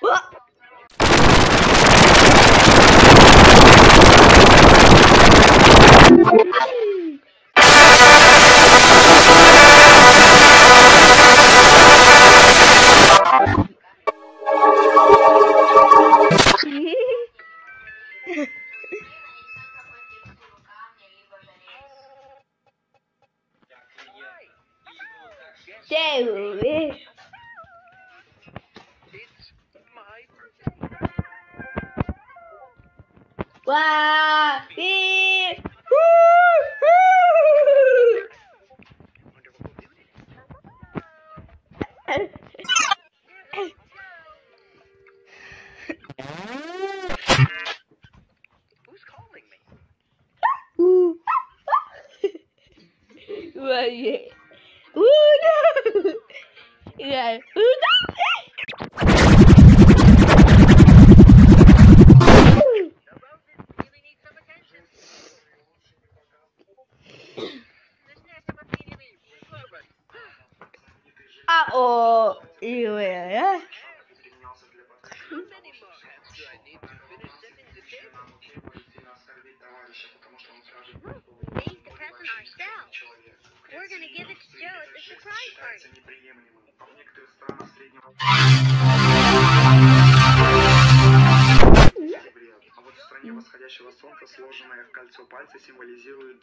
What? Chévere. Wow. Eh. Wonder what we'll do today. Who's calling me? Yeah. Ooh, no. Yeah. Ooh, no. о и э. восходящего солнца, сложенное в кольцо пальцы, символизирует...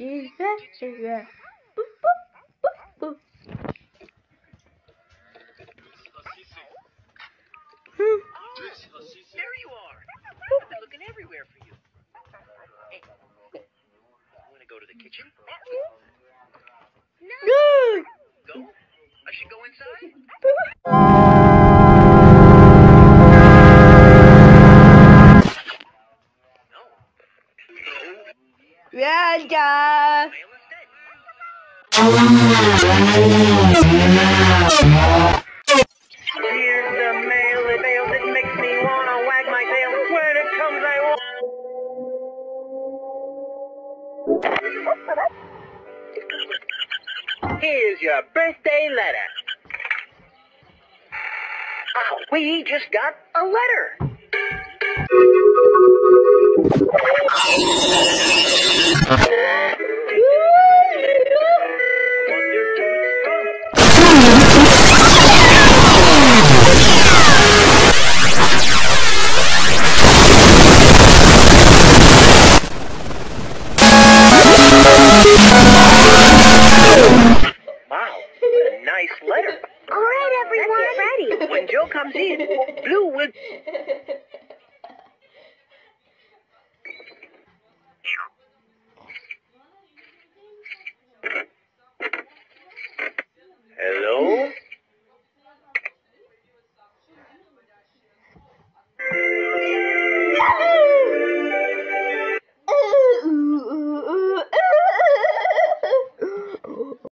There you are. I've been looking everywhere for you. Hey, wanna go to the kitchen? Want. To wag my tail when it comes like one Here's your birthday letter. Oh, we just got a letter. everyone. Let's get ready. When Joe comes in, Blue will